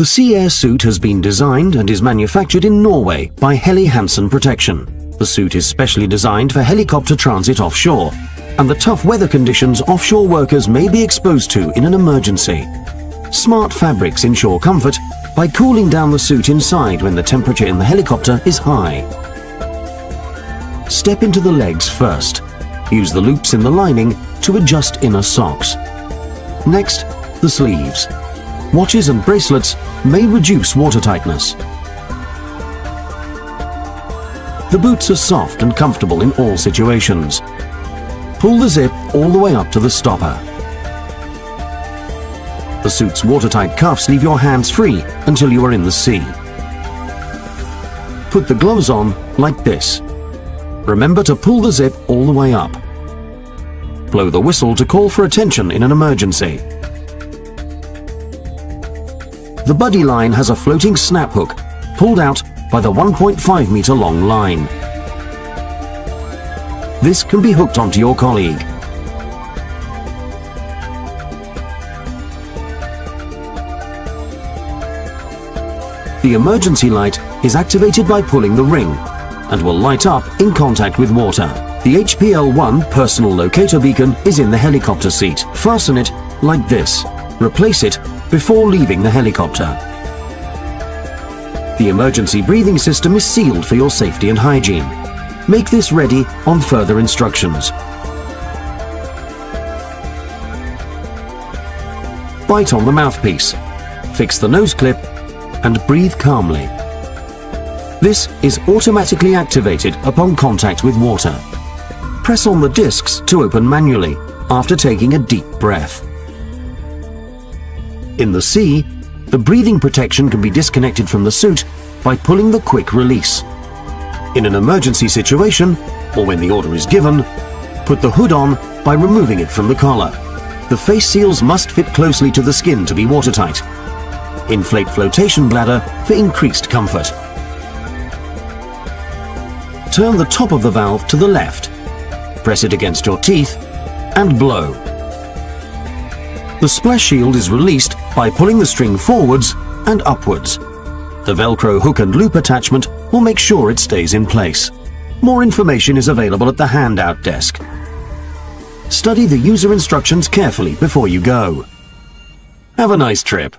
The Sea Air suit has been designed and is manufactured in Norway by Helly Hansen Protection. The suit is specially designed for helicopter transit offshore and the tough weather conditions offshore workers may be exposed to in an emergency. Smart fabrics ensure comfort by cooling down the suit inside when the temperature in the helicopter is high. Step into the legs first. Use the loops in the lining to adjust inner socks. Next, the sleeves. Watches and bracelets may reduce water tightness. The boots are soft and comfortable in all situations. Pull the zip all the way up to the stopper. The suit's watertight cuffs leave your hands free until you are in the sea. Put the gloves on like this. Remember to pull the zip all the way up. Blow the whistle to call for attention in an emergency. The buddy line has a floating snap hook pulled out by the 1.5 meter long line. This can be hooked onto your colleague. The emergency light is activated by pulling the ring and will light up in contact with water. The HPL-1 personal locator beacon is in the helicopter seat. Fasten it like this. Replace it before leaving the helicopter. The emergency breathing system is sealed for your safety and hygiene. Make this ready on further instructions. Bite on the mouthpiece. Fix the nose clip and breathe calmly. This is automatically activated upon contact with water. Press on the discs to open manually after taking a deep breath. In the sea, the breathing protection can be disconnected from the suit by pulling the quick release. In an emergency situation, or when the order is given, put the hood on by removing it from the collar. The face seals must fit closely to the skin to be watertight. Inflate flotation bladder for increased comfort turn the top of the valve to the left, press it against your teeth, and blow. The splash shield is released by pulling the string forwards and upwards. The Velcro hook and loop attachment will make sure it stays in place. More information is available at the handout desk. Study the user instructions carefully before you go. Have a nice trip.